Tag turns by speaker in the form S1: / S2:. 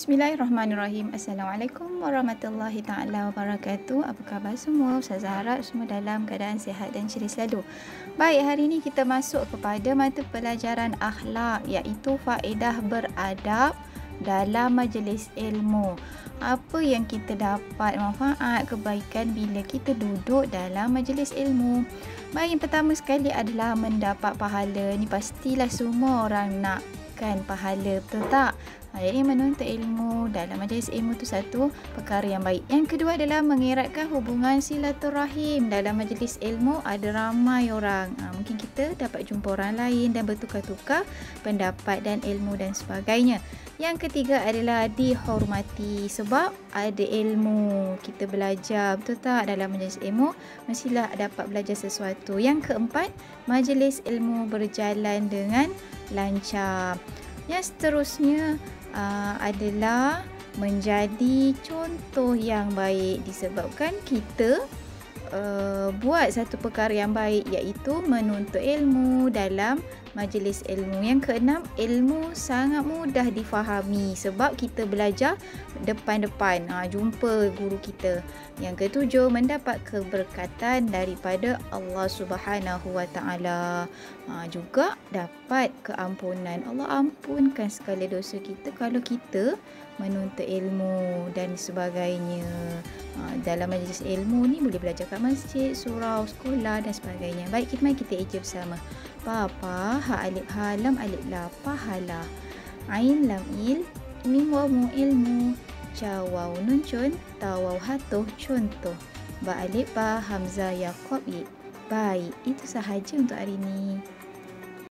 S1: Bismillahirrahmanirrahim. Assalamualaikum warahmatullahi taala wabarakatuh. Apa khabar semua? Ustazah harap semua dalam keadaan sihat dan ceria selalu. Baik, hari ini kita masuk kepada mata pelajaran akhlak iaitu faedah beradab dalam majlis ilmu. Apa yang kita dapat manfaat kebaikan bila kita duduk dalam majlis ilmu? Baik, yang pertama sekali adalah mendapat pahala. Ni pastilah semua orang nakkan pahala, betul tak? Ha, jadi menuntut ilmu dalam majlis ilmu tu satu perkara yang baik. Yang kedua adalah mengeratkan hubungan silaturahim. Dalam majlis ilmu ada ramai orang. Ha, mungkin kita dapat jumpa orang lain dan bertukar-tukar pendapat dan ilmu dan sebagainya. Yang ketiga adalah dihormati sebab ada ilmu kita belajar betul tak dalam majlis ilmu mestilah dapat belajar sesuatu. Yang keempat, majlis ilmu berjalan dengan lancar. Yang seterusnya uh, adalah menjadi contoh yang baik disebabkan kita uh, buat satu perkara yang baik iaitu menuntut ilmu dalam majlis ilmu. Yang keenam, ilmu sangat mudah difahami sebab kita belajar depan-depan, ha, jumpa guru kita. Yang ketujuh, mendapat keberkatan daripada Allah Subhanahu Wa Taala. Ha, juga dapat keampunan. Allah ampunkan segala dosa kita kalau kita menuntut ilmu dan sebagainya. Ha, dalam majlis ilmu ni boleh belajar kat masjid, surau, sekolah dan sebagainya. Baik, kita mari kita eja bersama. Papa, ha alif halam alif la pahala. Ain lam il, mim wa mu ilmu. Jawau nun chun, tawau hatuh contoh. Ba alif ba hamzah yakob i. Baik, itu sahaja untuk hari ini.